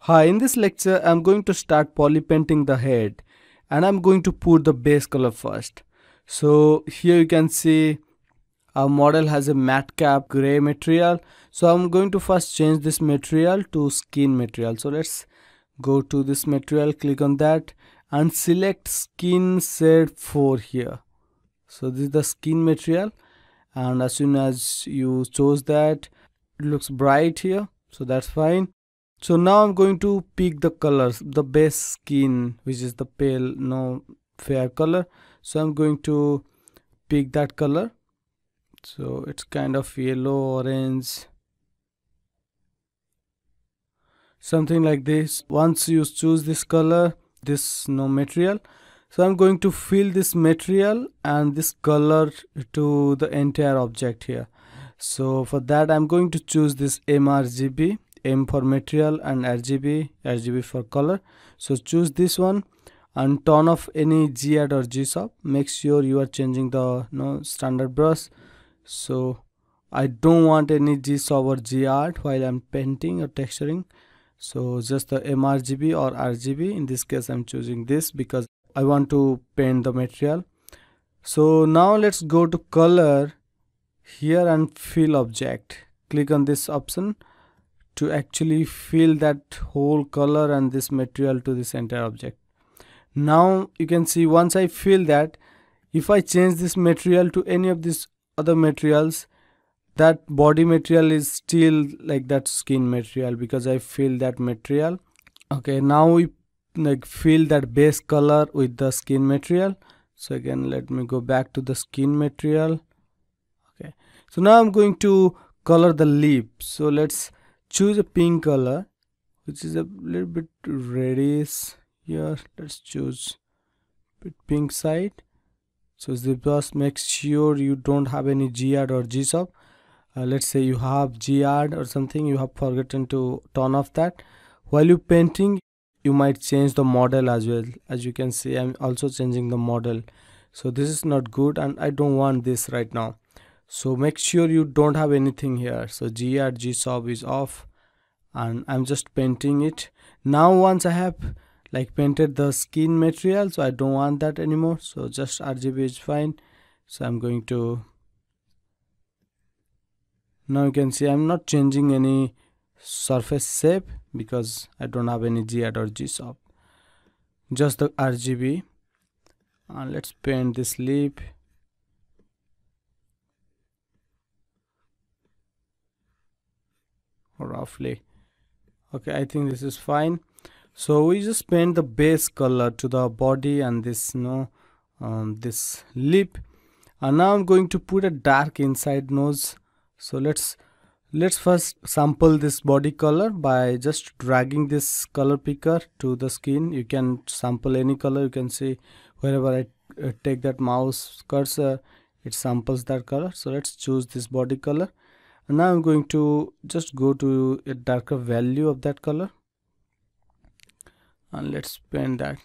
Hi, in this lecture I'm going to start poly painting the head and I'm going to put the base color first. So here you can see our model has a MatCap gray material. So I'm going to first change this material to skin material. So let's go to this material, click on that and select skin shade 4 here. So this is the skin material and as soon as you chose that it looks bright here so that's fine so now i'm going to pick the colors the base skin which is the pale no fair color. So i'm going to pick that color. So it's kind of yellow orange something like this. Once you choose this color this no material. So i'm going to fill this material and this color to the entire object here. So for that i'm going to choose this mrgb M for material and RGB, RGB for color. So choose this one and turn off any Zadd or Zsub Make sure you are changing the no standard brush. So I don't want any Zsub or Zadd while I'm painting or texturing. So just the mRGB or RGB. In this case, I'm choosing this because I want to paint the material. So now let's go to color here and fill object. Click on this option to actually fill that whole color and this material to this entire object. Now you can see once I fill that if I change this material to any of these other materials that body material is still like that skin material because I fill that material. Okay now we like fill that base color with the skin material. So again let me go back to the skin material. Okay so now I'm going to color the lip. So let's choose a pink color which is a little bit reddish here. Let's choose pink side. So plus make sure you don't have any Zadd or Zsub uh, let's say you have Zadd or something you have forgotten to turn off that. While you painting you might change the model as well. As you can see I'm also changing the model. So this is not good and I don't want this right now so make sure you don't have anything here. So Zadd Zsub is off and I'm just painting it. Now once I have like painted the skin material so I don't want that anymore. So just RGB is fine. So I'm going to now you can see I'm not changing any surface shape because I don't have any Zadd or Zsub just the RGB and let's paint this lip roughly. Okay I think this is fine. So we just paint the base color to the body and this you know um, this lip. And now I'm going to put a dark inside nose. So let's let's first sample this body color by just dragging this color picker to the skin. You can sample any color. You can see wherever I uh, take that mouse cursor it samples that color. So let's choose this body color and now I'm going to just go to a darker value of that color. And let's paint that.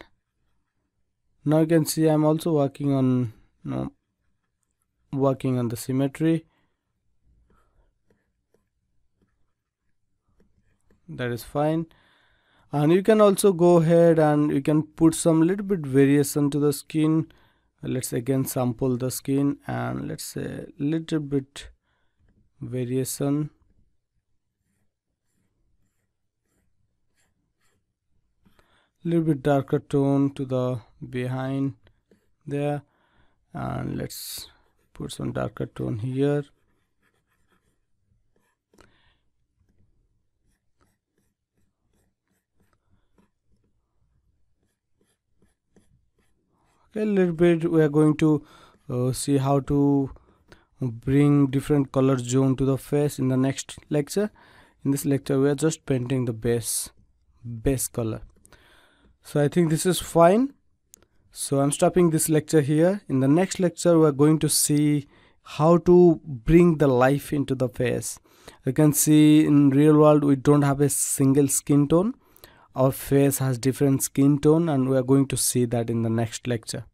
Now you can see I'm also working on you know, working on the symmetry. That is fine. And you can also go ahead and you can put some little bit variation to the skin. Let's again sample the skin and let's say little bit variation. Little bit darker tone to the behind there. And let's put some darker tone here. Okay a little bit we are going to uh, see how to bring different color zone to the face in the next lecture. In this lecture we are just painting the base base color. So i think this is fine. So i'm stopping this lecture here. In the next lecture we are going to see how to bring the life into the face. You can see in real world we don't have a single skin tone. Our face has different skin tone and we are going to see that in the next lecture